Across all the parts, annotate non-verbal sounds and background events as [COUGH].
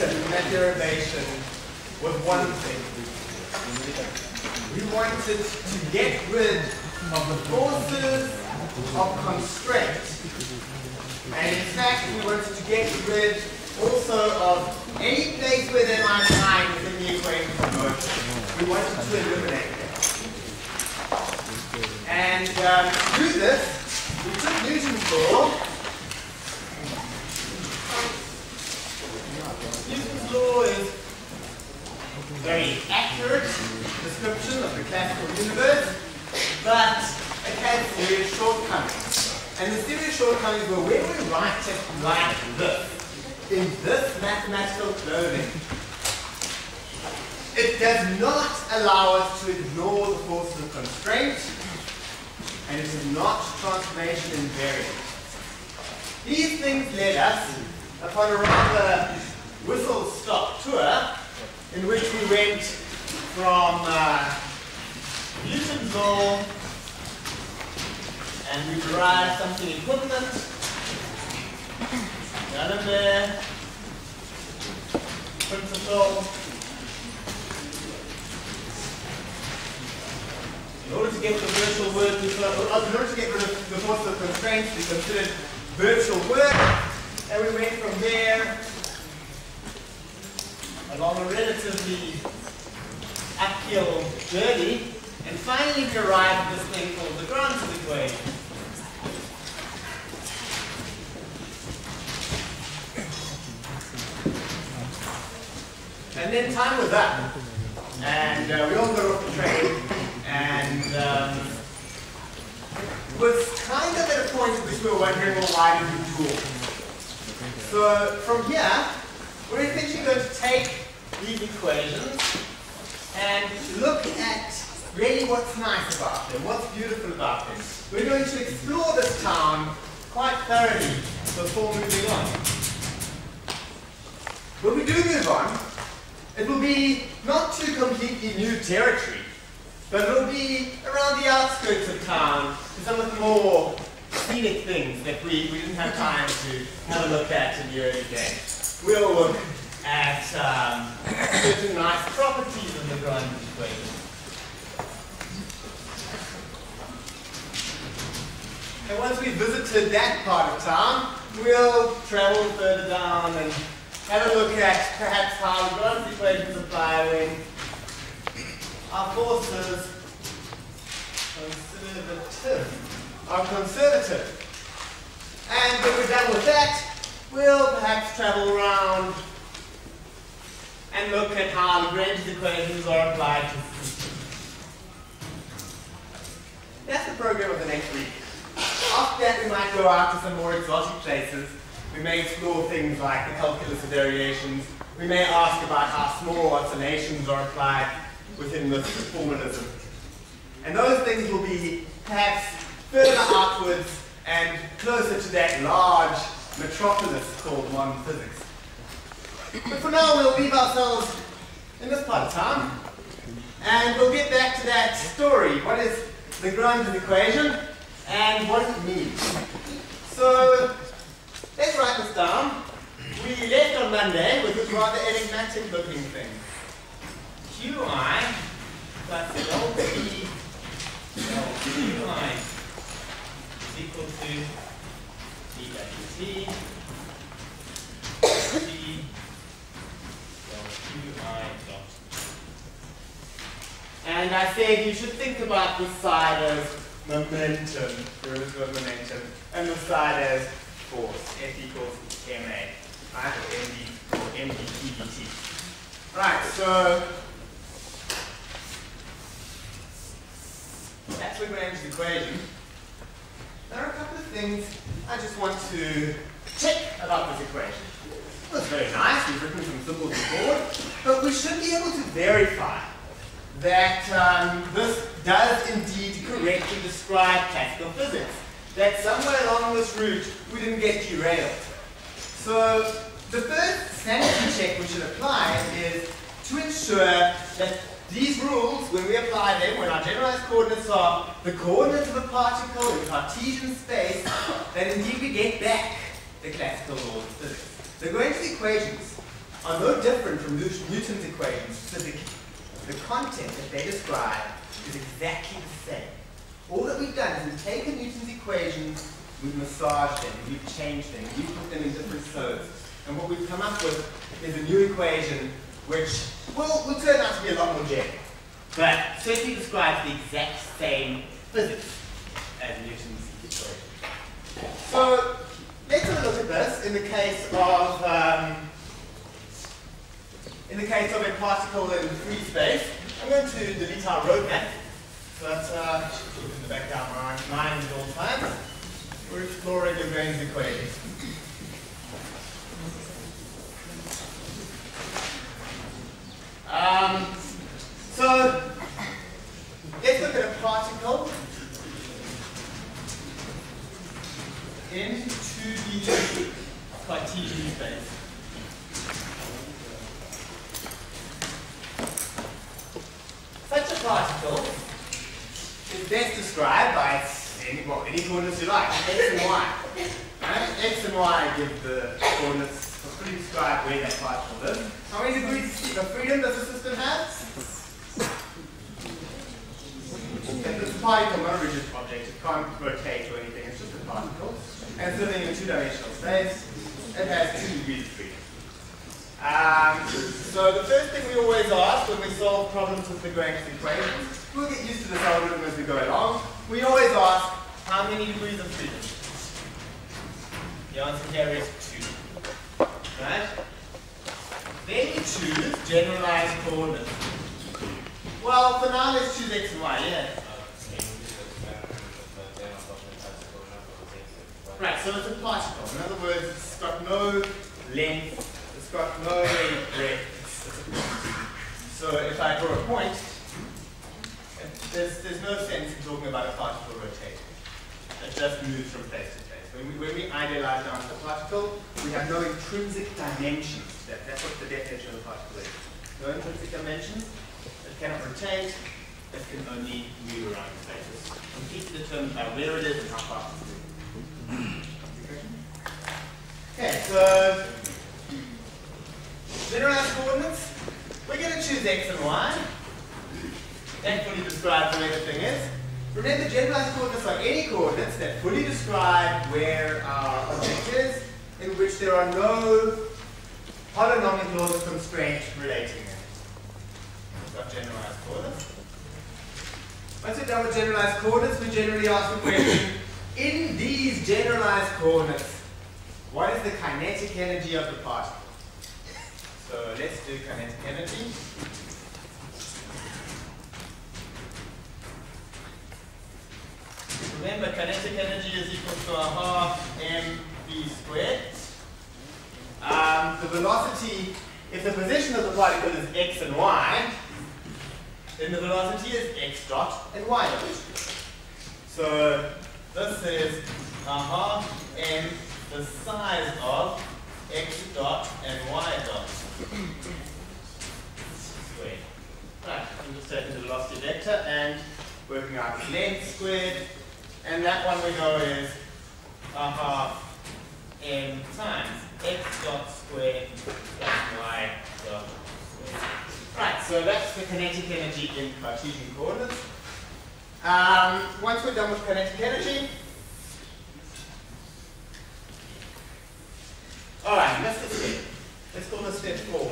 in that derivation was one thing. We wanted to get rid of the forces of constraint. And in fact, we wanted to get rid also of any place where there might lie within the equation motion. We wanted to eliminate them. And um, to do this, we took Newton's law. Is a very accurate description of the classical universe, but it has serious shortcomings. And the serious shortcomings were when we write it like this, in this mathematical clothing, it does not allow us to ignore the forces of constraint, and it is not transformation invariant. These things led us upon a rather whistle-stop tour in which we went from uh, and we derived something equivalent. D'Alembert principle. In order to get the virtual work, uh, in order to get rid of the force of constraints, we considered virtual work, and we went from there along a relatively uphill journey, and finally we arrived at this thing called the Lagrange's equation. And then time was up. And uh, we all got off the train and um, was kind of at a point at which we were wondering, well, why did we do all So from here, we're essentially going to take these equations and look at really what's nice about them, what's beautiful about them. We're going to explore this town quite thoroughly before moving on. When we do move on, it will be not too completely new territory, but it will be around the outskirts of town to some of the more scenic things that we, we didn't have time to have a look at in the early days. We'll look at um, certain nice properties of the Lagrange equation. And once we've visited that part of town, we'll travel further down and have a look at perhaps how Lagrange equations apply when our forces conservative are conservative. And when we're done with that, we'll perhaps travel around and look at how Lagrange's equations are applied to systems. That's the program of the next week. After that, we might go out to some more exotic places we may explore things like the calculus of variations. We may ask about how small oscillations are applied within the formalism. And those things will be perhaps further outwards and closer to that large metropolis called modern physics. But for now, we'll leave ourselves in this part of town, and we'll get back to that story. What is the Lagrange's equation, and what does it mean? So, Let's write this down. We left on Monday with this rather enigmatic looking thing. Qi plus LP LQi is equal to dWt. And I said you should think about this side as momentum, derivative of momentum, and the side as force, F equals ma, right, or md, or dt. Right, so that's Lagrange's equation. There are a couple of things I just want to check about this equation. Well, it's very nice, we've written some symbols before, but we should be able to verify that um, this does indeed correctly describe classical physics that somewhere along this route we didn't get derailed. So the first sanity check we should apply is to ensure that these rules, when we apply them, when our generalized coordinates are the coordinates of a particle in Cartesian space, that indeed we get back the classical laws of physics. The Lagrange equations are no different from Newton's equations physically. The content that they describe is exactly the same. All that we've done is we've taken Newton's equations, we've massaged them, we've changed them, we've put them in different sodes. And what we've come up with is a new equation which will, will turn out to be a lot more general. But certainly describes the exact same physics as Newton's equation. So look at this in the case of um, in the case of a particle in free space. I'm going to delete our roadmap, but uh, in the background mind at all times. We're exploring Lagrange's equations. Um, so, let's look at a particle in 2D Cartesian space. Such a particle is best described by any, well, any coordinates you like, x and y. Right? X and y give the coordinates, fully describe where that particle is. How many degrees of freedom does the system have? It's a particle, not a rigid object. It can't rotate or anything. It's just a particle. And living in two-dimensional space. It has two degrees of freedom. So the first thing we always ask when we solve problems with Lagrange's equations, we'll get used to this algorithm as we go along, we always ask how many degrees of freedom? The answer here is 2. Right? Then we choose generalized coordinates. Well, for now let's choose x and y, yeah. Right, so it's a particle. In other words, it's got no length, it's got no breadth. So if I draw a point, there's, there's no sense in talking about a particle rotating. It just moves from place to place. When we, when we idealize down to the particle, we have no intrinsic dimensions. That, that's what the definition of the particle is. No intrinsic dimensions. It cannot rotate. It can only move around in space. Completely determined by where it is and how fast it's moving. Okay, so generalized coordinates. We're going to choose x and y. That fully describes where the thing is. Remember, generalized coordinates are any coordinates that fully describe where our object is, in which there are no holonomic laws of constraint relating it. We've got generalized coordinates. Once we're done with generalized coordinates, we generally ask the question, in these generalized coordinates, what is the kinetic energy of the particle? So let's do kinetic energy. Remember, kinetic energy is equal to a half mv squared. Um, the velocity, if the position of the particle is x and y, then the velocity is x dot and y dot. So this is a half m the size of x dot and y dot squared. Right, taking the velocity vector and working out the length squared and that one we know is a half m times x dot squared plus y dot squared. Right, so that's the kinetic energy in Cartesian coordinates. Um, once we're done with kinetic energy, alright, that's the step. Let's call this step four.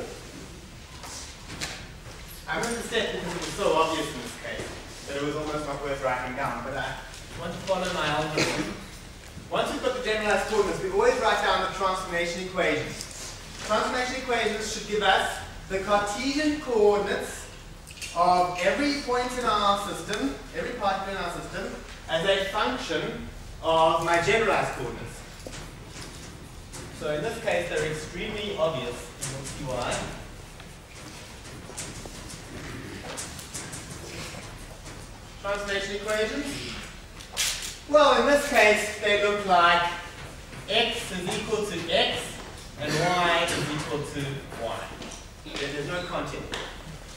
I remember the step because it was so obvious in this case that it was almost not worth writing down, but I want to follow my algorithm. Once we've got the generalized coordinates, we always write down the transformation equations. Transformation equations should give us the Cartesian coordinates of every point in our system, every particle in our system, as a function of my generalized coordinates. So in this case, they're extremely obvious, and we'll see why. Transformation equations. Well, in this case, they look like x is equal to x and y is equal to y. There's no content.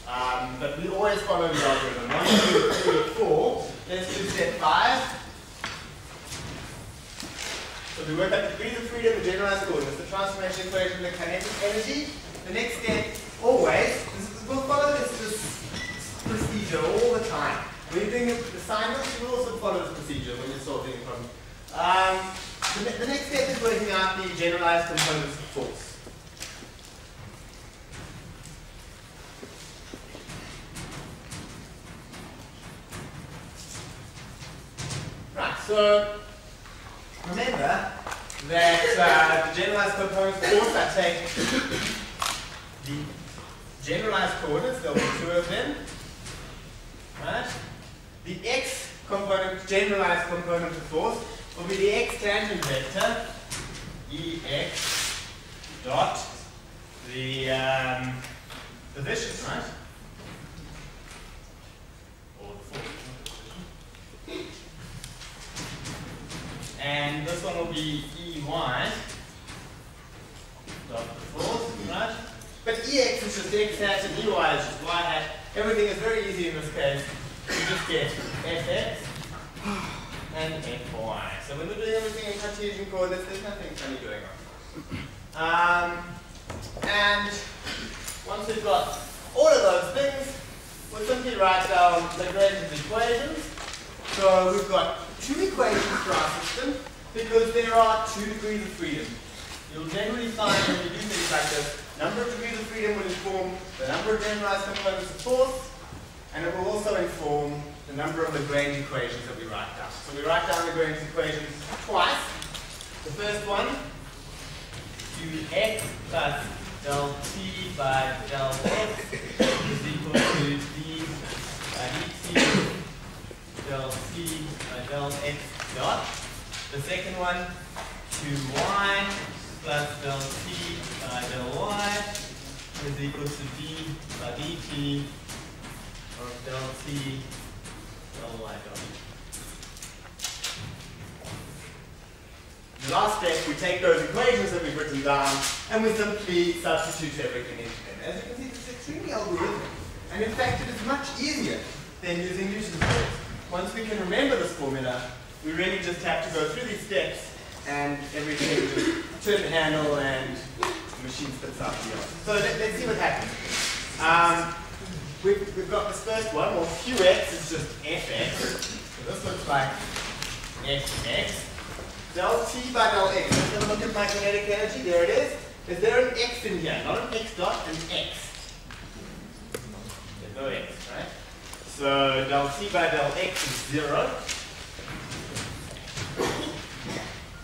Um, but we always follow the algorithm. One, two, three, four. Let's do step five. So we work out the degrees of freedom, the generalized coordinates, the transformation equation, the kinetic energy. the next step, always, we'll follow this, this procedure all the time. When you're doing assignments, you will also follow this procedure when you're solving a problem. Um, the, the next step is working out the generalized components of force. Right, so that uh, the generalized components of force, I take the generalized coordinates, there'll be two of them, right? The x component, generalized component of force, will be the x tangent vector, ex dot the um, position, right? Or the force. And this one will be dot the force, right? But ex is just x hat and ey is just y hat. Everything is very easy in this case. You just get fx and fy. So when we're doing everything in Cartesian coordinates, there's nothing funny going on. Um, and once we've got all of those things, we'll simply write down the Lagrange's equations. So we've got two equations for our system because there are two degrees of freedom. You'll generally find when you do things like this, number of degrees of freedom will inform the number of generalized components of force, and it will also inform the number of Lagrange equations that we write down. So we write down the Lagrange equations twice. The first one, 2x plus del t by del 1 to y plus del t by del y is equal to d by dt of del t del y del The last step, we take those equations that we've written down and we simply substitute everything into them. As you can see, it's extremely algorithmic. And in fact, it is much easier than using Newton's laws. Once we can remember this formula, we really just have to go through these steps and everything just turn the handle and the machine spits out the answer. So let, us see what happens. Um, we've, we've, got this first one, well qx is just fx. So this looks like fx. Del t by del x. Let's have a look at my kinetic energy. There it is. Is there an x in here? Not an x dot, an x. There's no x, right? So del t by del x is 0.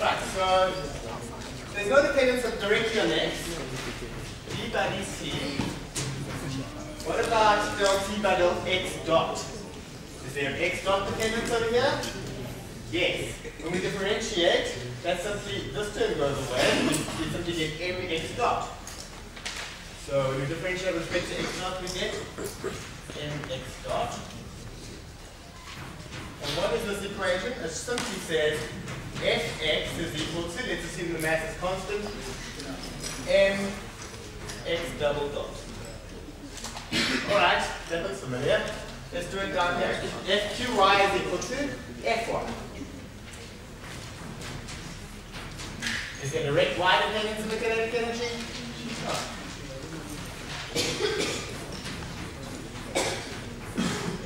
Right, so there's no dependence of directly on x. d by dt. What about del t by del x dot? Is there an x dot dependence over here? Yes. When we differentiate, that simply, this term goes away, we simply get mx dot. So when we differentiate with respect to x dot, we get mx dot. And what is this equation? It simply says fx is equal to, let's assume the mass is constant, m x double dot. Alright, that looks familiar. Let's do it down here. fqy is equal to fy. Is there direct y dependence of the kinetic energy?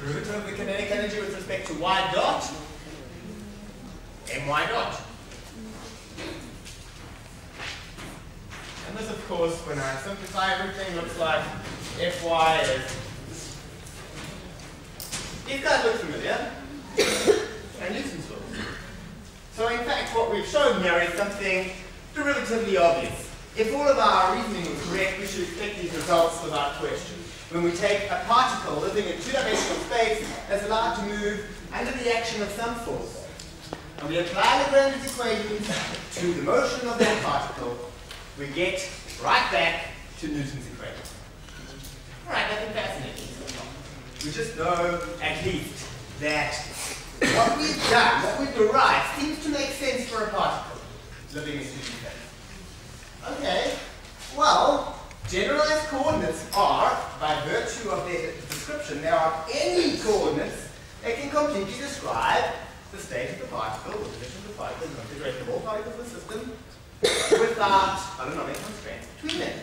Derivative of the kinetic energy with respect to y dot my dot. And this, of course, when I simplify everything, looks like fy is. These guys look familiar. and Newton's law. So in fact, what we've shown here is something derivatively obvious. If all of our reasoning is correct, we should expect these results without question. When we take a particle living in two-dimensional space that's allowed to move under the action of some force, and we apply Lagrange's equations to the motion of that particle, we get right back to Newton's equation. Alright, nothing fascinating. We just know at least that what we've done, what we've derived, seems to make sense for a particle living in 2D space. Okay, well, generalized coordinates are, by virtue of their description, there are any coordinates that can completely describe the state of the particle, the position of the particle, the configuration of all particles in the system, without holonomic constraints between them.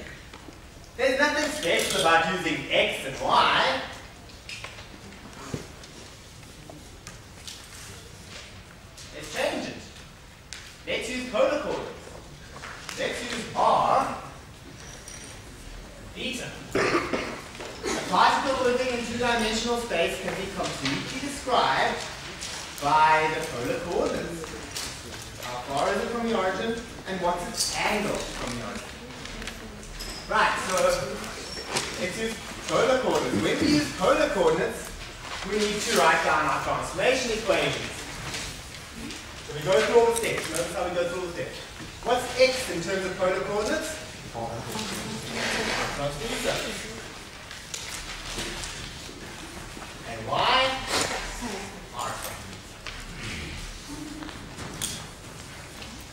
There's nothing special about using x and y. Let's change it. Let's use polar coordinates. Let's use r, theta. A particle living in two-dimensional space can be completely described by the polar coordinates. How far is it from the origin, and what's its angle from the origin? Right, so let's use polar coordinates. When we use polar coordinates, we need to write down our translation equations. So we go through all the steps. Notice how we go through all the steps. What's x in terms of polar coordinates? Cos theta. And y? R.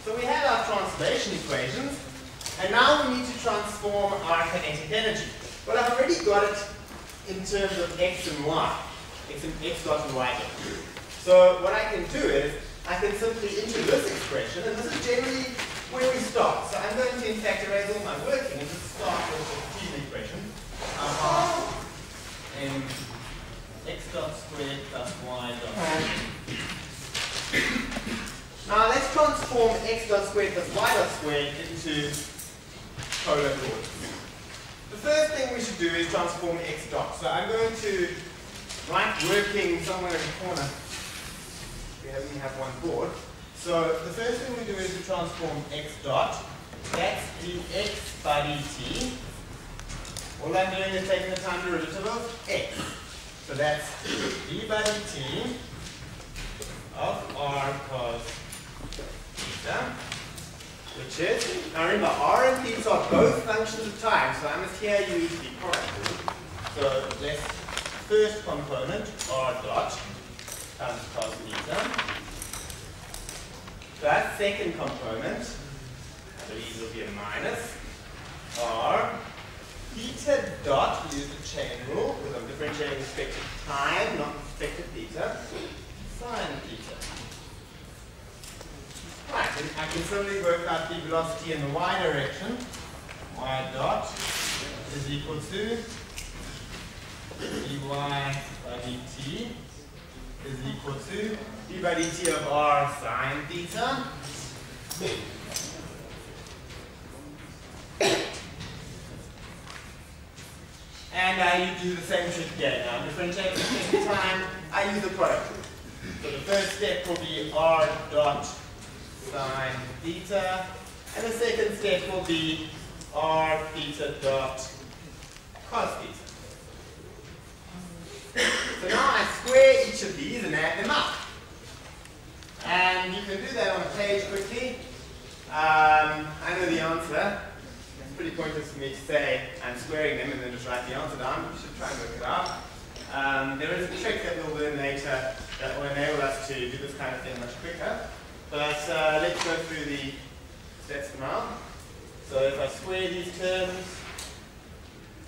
So we have our translation equations. And now we need to transform our kinetic energy. Well, I've already got it in terms of x and y. X, and, x dot and y dot. So what I can do is, I can simply enter this expression, and this is generally where we start. So I'm going to in fact erase all my working and just start with the T expression. Uh, and x dot squared plus y dot Now let's transform x dot squared plus y dot squared into polar coordinates. The first thing we should do is transform x dot. So I'm going to write working somewhere in the corner. We only have one board. So the first thing we do is we transform x dot. That's dx by dt. All I'm doing is taking the time derivative of x. So that's d by dt of r cos theta which is, now remember, r and theta are both functions of time, so I must here use the product So let's first component, r dot, times cos theta. That second component, I believe will be a minus, r. Theta dot, we use the chain rule, because I'm differentiating with respect to time, not respect to theta, sine theta. Right, and I can certainly work out the velocity in the y direction. y dot is equal to dy by dt is equal to d by dt of r sine theta. And I do the same trick again. Now, differentiate the same time, I use the product. So the first step will be r dot sine theta. And the second step will be r theta dot cos theta. So now I square each of these and add them up. And you can do that on a page quickly. Um, I know the answer. It's pretty pointless for me to say I'm squaring them and then just write the answer down. You should try and work it out. Um, there is a trick that we'll learn later that will enable us to do this kind of thing much quicker. But uh, let's go through the steps now. So if I square these terms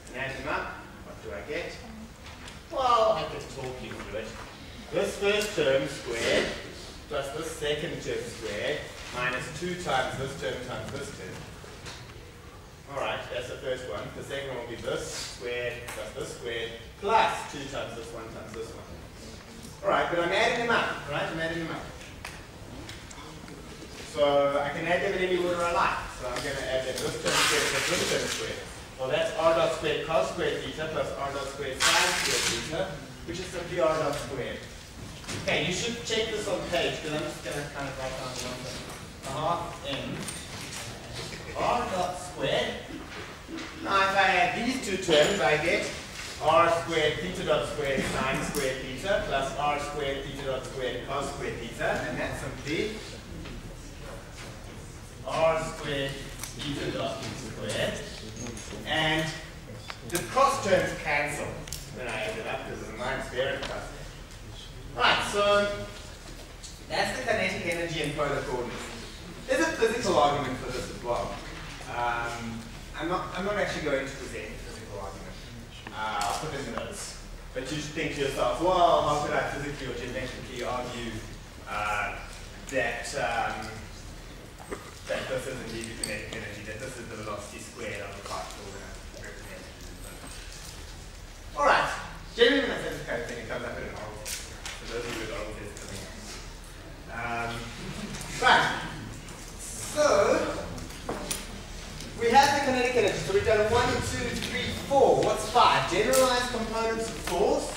and add them up, what do I get? Well, I could talk you through it. This first term squared plus this second term squared minus 2 times this term times this term. Alright, that's the first one. The second one will be this squared plus this squared plus 2 times this one times this one. Alright, but I'm adding them up, right? I'm adding them up. So I can add them in any order I like. So I'm going to add them this term squared plus this term squared. Well, that's r dot squared cos squared theta plus r dot squared sine squared theta, which is simply r dot squared. Okay, you should check this on page because I'm just going to kind of write down the number. Half uh-huh, n r dot squared. Now if I add these two terms, I get r squared theta dot squared sine squared theta plus r squared theta dot squared cos squared theta, and that's simply r squared theta dot squared. And the cross terms cancel when I add it up because minus. Right, so that's the kinetic energy in polar coordinates. There's a physical argument for this as well. Um, I'm not, I'm not actually going to present a physical argument. Uh, I'll put in the notes. But you should think to yourself, well, how could I physically or geometrically argue uh, that um, that this is indeed the kinetic energy, that this is the velocity squared of the particle when I represent it. All right. Generally, when I say this kind of thing, it comes up in an oral test. For those of you with oral tests coming up. Um, right. So, we have the kinetic energy. So we've done one, two, three, four. What's five? Generalized components of force.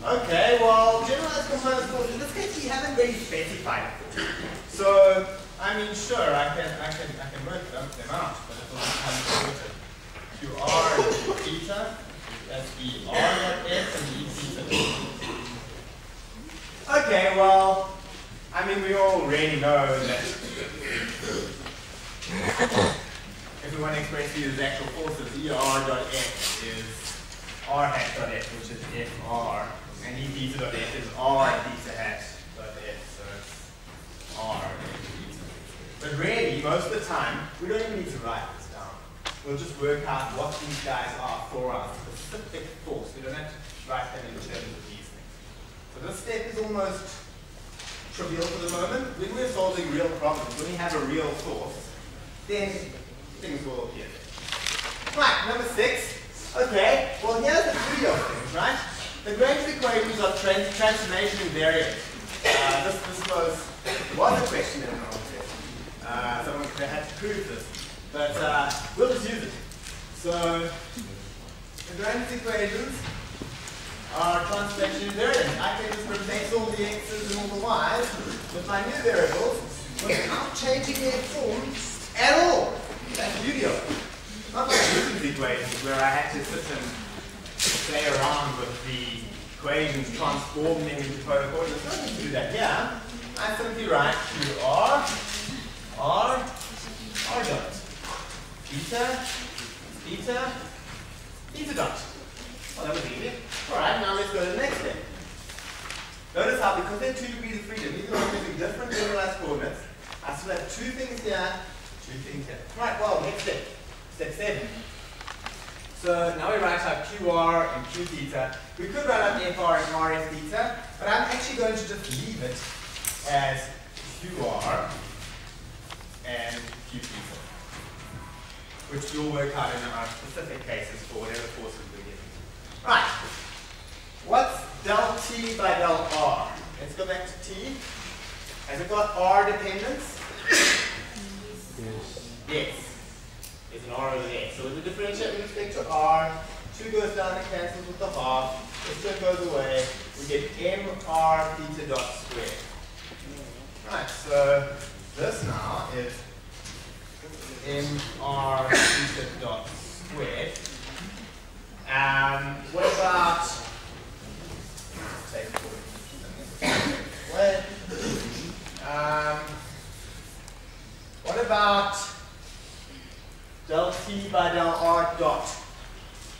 Okay, well, generalized components of force, in this case, we haven't really specified it. So, I mean, sure, I can, I can, I can work them, them out, but it will become complicated. Q r and theta, that's the r dot s and e theta. Okay, well, I mean, we already know that if we want to express these actual forces, ER dot F is R hat dot F, which is FR, and E theta dot F is R theta hat dot F, so it's R. But really, most of the time, we don't even need to write this down. We'll just work out what these guys are for our specific force. We don't have to write them in terms of these things. So this step is almost trivial for the moment. When we're solving real problems, when we have a real force, then things will appear. Right, number six. Okay, well here's the beauty of things, right? The Lagrange equations of trans transformation invariant. Uh, this, this was, was a question in the test. Uh, someone had to prove this. But uh, we'll just use it. So, the Lagrange equations are transformation invariant. I can just replace all the x's and all the y's with my new variables without changing their form at all. That's the beauty of it. Not like Newton's equations where I had to sit and play around with the equations, transform them into polar coordinates. I don't need to do that here. I simply write QR, R, R dot. Theta, theta, theta dot. Well, that was easy. Alright, now let's go to the next step. Notice how, because they're two degrees of freedom, though I'm using different generalized coordinates, I still have two things here, two things here. Right, well, next step. Step seven. So now we write out QR and Q theta. We could write out FR and RF theta, but I'm actually going to just leave it as QR which we'll work out in our specific cases for whatever forces we're given. Right. What's del T by del R? Let's go back to T. Has it got R dependence? Yes. Yes. There's an R over there. So with the differentiate with respect to R, 2 goes down and cancels with the half. This term goes away. We get mr theta dot squared. Right, so this now is mr theta dot squared. Um, what about away. Um, what about del t by del r dot?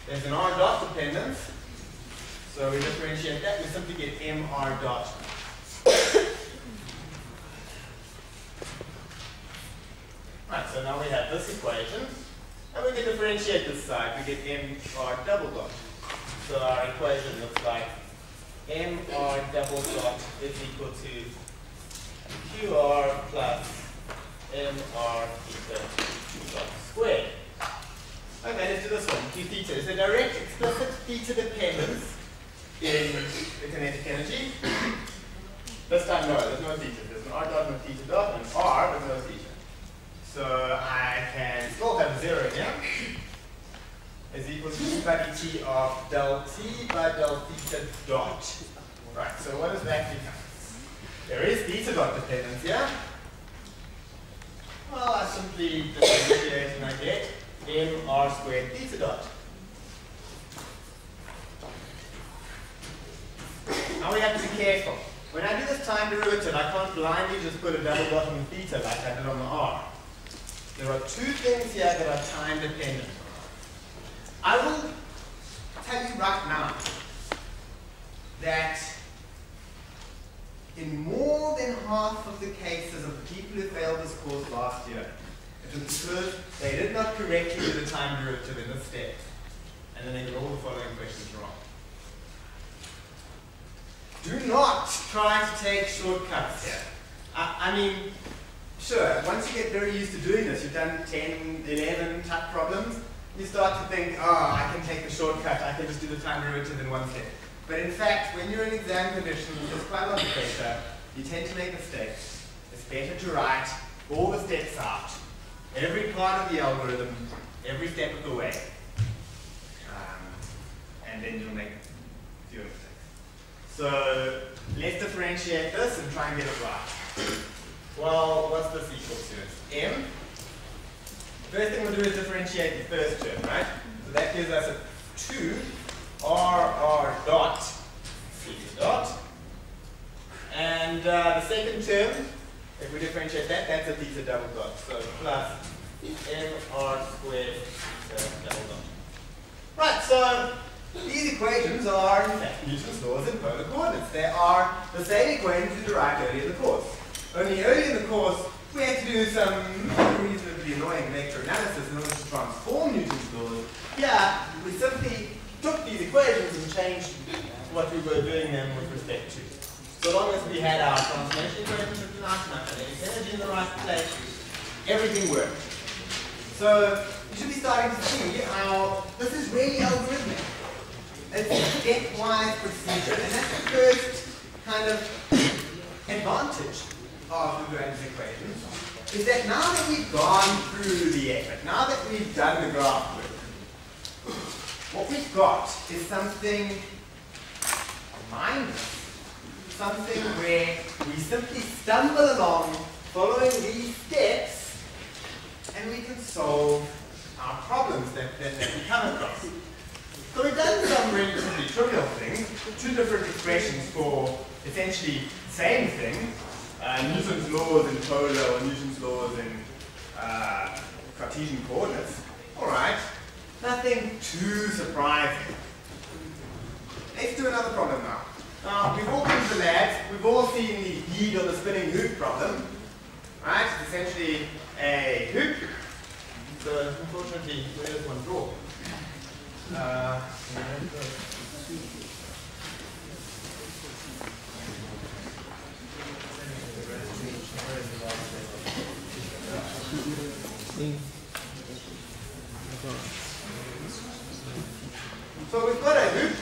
There's an r dot dependence. So we differentiate that, we simply get mr dot. Right, so now we have this equation. And we can differentiate this side. We get mr double dot. So our equation looks like mr double dot is equal to qr plus mr theta dot squared. Okay, let's do this one. Q theta. Is there direct explicit theta dependence in the kinetic energy? This time, no, there's no theta. There's an r dot a theta dot, and r, but no theta. So I can still have zero here. Is equal to by dt of del t by del theta dot. Right, so what does that become? There is theta dot dependence here. Well, I simply differentiate and I get m r squared theta dot. Now we have to be careful. When I do this time derivative, I can't blindly just put a double dot on the theta like I did on the r. there are two things here that are time dependent. I will tell you right now that in more than half of the cases of people who failed this course last year, it was because they did not correctly do the time derivative in the step. And then they got all the following questions wrong. Do not try to take shortcuts here. I, I mean, sure, once you get very used to doing this, you've done 10, 11 type problems, you start to think, oh, I can take the shortcut, I can just do the time derivative in one step. But in fact, when you're in exam conditions, there's quite a lot of pressure, you tend to make mistakes. It's better to write all the steps out, every part of the algorithm, every step of the way. Um, and then you'll make fewer mistakes. So let's differentiate this and try and get it right. Well, what's this equal to? m. First thing we'll do is differentiate the first term, right? So that gives us a 2 r r dot theta dot. And uh, the second term, if we differentiate that, that's a theta double dot. So plus m r squared theta double dot. Right, so these equations are, in fact, Newton's laws in polar coordinates. They are the same equations we derived earlier in the course. Only early in the course, we had to do some reasonably annoying vector analysis in order to transform Newton's laws. Yeah, we simply took these equations and changed what we were doing them with respect to. So long as we had our transformation equations written and energy in the right place, everything worked. So you should be starting to see how this is really algorithmic. It's a stepwise procedure, and that's the first kind of advantage of Lagrange's equations, is that now that we've gone through the effort, now that we've done the graph work, what we've got is something minus, something where we simply stumble along following these steps and we can solve our problems that, that, that we come across. So we've done some relatively trivial things, two different expressions for essentially the same thing, uh, Newton's laws in polar or Newton's laws in uh, Cartesian coordinates. All right, nothing too surprising. Let's do another problem now. Now, we've all come to the labs, we've all seen the bead on the spinning hoop problem. Right, it's essentially a hoop. So, unfortunately, there is one draw. Uh, so we've got a hoop.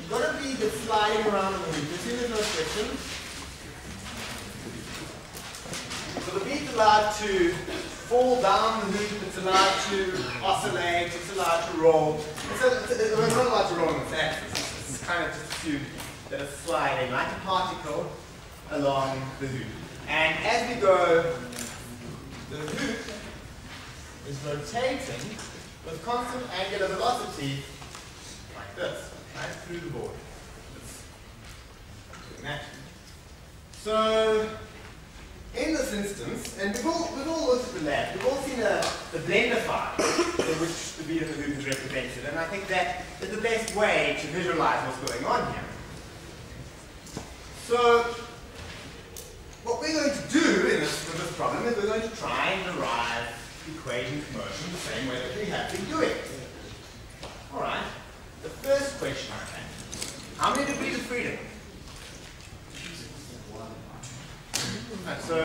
You've got to be the sliding around the hoop. See there's no friction. So the bead's allowed to fall down the hoop, it's allowed to oscillate, it's allowed to roll. It's, a, it's, a, it's not allowed to roll on its. It's kind of just assumed that it's sliding like a particle along the hoop. And as we go, the hoop is rotating with constant angular velocity like this, right through the board. So in this instance, and we've all, we've all looked at the lab, we've all seen a, the blender file in [COUGHS] which the beat of the hoop is represented, and I think that is the best way to visualize what's going on here. So, what we're going to do in this, this problem is we're going to try and derive equations of motion the same way that we have been doing. Alright, the first question I have: How many degrees of freedom? And so